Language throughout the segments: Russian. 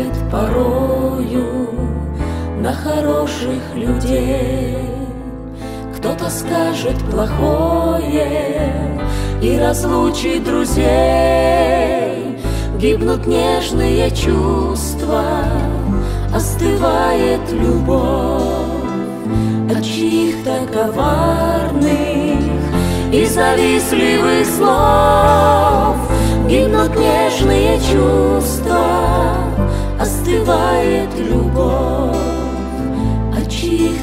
бывает порою на хороших людей. Кто-то скажет плохое и разлучит друзей. Гибнут нежные чувства, остывает любовь от чьих-то коварных и завистливых слов.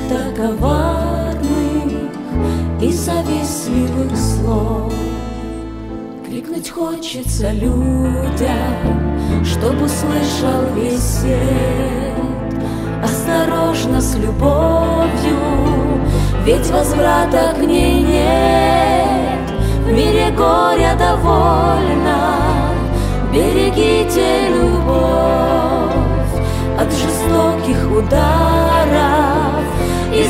Чьих-то коварных и завистливых слов. Крикнуть хочется людям, чтобы услышал весь свет. Осторожно с любовью, ведь возврата к ней нет. В мире горя довольно, берегите любовь от жестоких ударов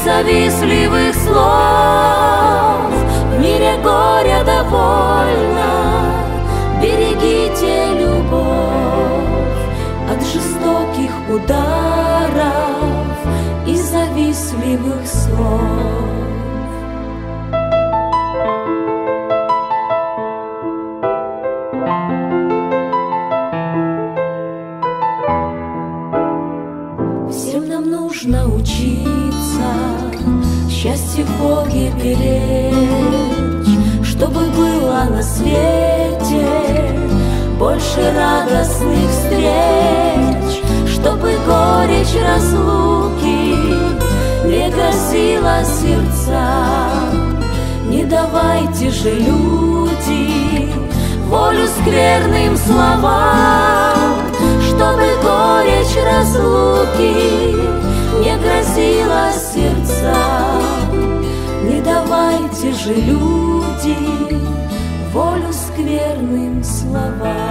завистливых слов. В мире горя довольно, берегите любовь от жестоких ударов и завистливых слов. Нужно учиться счастье Боге беречь, чтобы было на свете больше радостных встреч, чтобы горечь разлуки не грозила сердца. Не давайте же, люди, волю скверным словам, чтобы горечь разлуки не грозила сердцам. Не давайте же, люди, волю скверным словам.